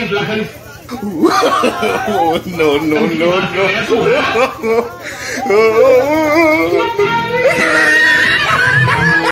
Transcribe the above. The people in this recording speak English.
Oh, no, no, no, no.